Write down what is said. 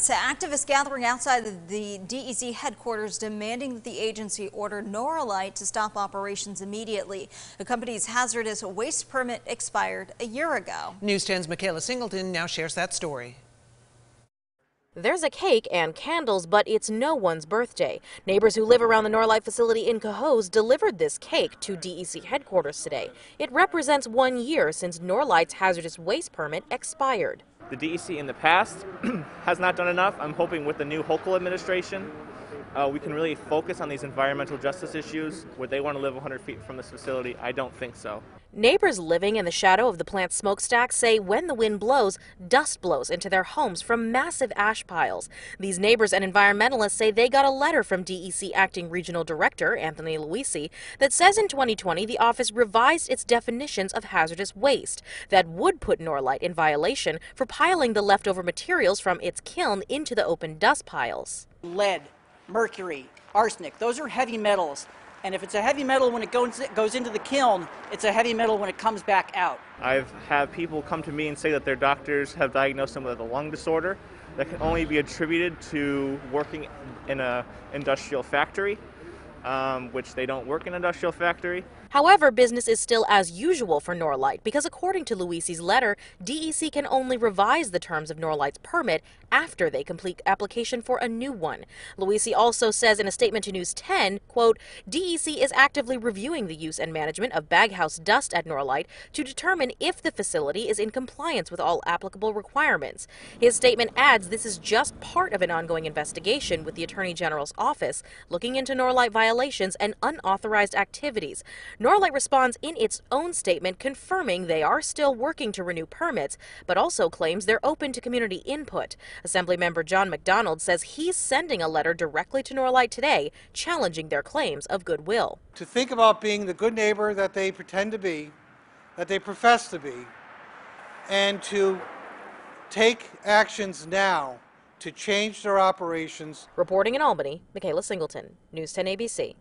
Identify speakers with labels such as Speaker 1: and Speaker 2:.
Speaker 1: So activists gathering outside of the DEC headquarters demanding that the agency order Norlite to stop operations immediately. The company's hazardous waste permit expired a year ago.
Speaker 2: News 10's Michaela Singleton now shares that story.
Speaker 3: There's a cake and candles, but it's no one's birthday. Neighbors who live around the Norlite facility in Cohoes delivered this cake to DEC headquarters today. It represents one year since Norlite's hazardous waste permit expired.
Speaker 4: The DEC in the past has not done enough. I'm hoping with the new Hochul administration, uh, we can really focus on these environmental justice issues. Would they want to live 100 feet from this facility? I don't think so.
Speaker 3: Neighbors living in the shadow of the plant's smokestack say when the wind blows, dust blows into their homes from massive ash piles. These neighbors and environmentalists say they got a letter from DEC Acting Regional Director Anthony Luisi that says in 2020 the office revised its definitions of hazardous waste that would put Norlite in violation for piling the leftover materials from its kiln into the open dust piles.
Speaker 5: Lead, mercury, arsenic, those are heavy metals. And if it's a heavy metal when it goes, goes into the kiln, it's a heavy metal when it comes back out.
Speaker 4: I've had people come to me and say that their doctors have diagnosed them with a lung disorder that can only be attributed to working in an industrial factory um, which they don't work in an industrial factory.
Speaker 3: However, business is still as usual for Norlite because according to Luisi's letter, DEC can only revise the terms of Norlite's permit after they complete application for a new one. Luisi also says in a statement to News 10, quote, DEC is actively reviewing the use and management of baghouse dust at Norlite to determine if the facility is in compliance with all applicable requirements. His statement adds this is just part of an ongoing investigation with the Attorney General's office looking into Norlite violations violations and unauthorized activities. Norlite responds in its own statement confirming they are still working to renew permits, but also claims they're open to community input. Assemblymember John McDonald says he's sending a letter directly to Norlite today challenging their claims of goodwill.
Speaker 6: To think about being the good neighbor that they pretend to be, that they profess to be, and to take actions now to change their operations.
Speaker 3: Reporting in Albany, Michaela Singleton, News 10 ABC.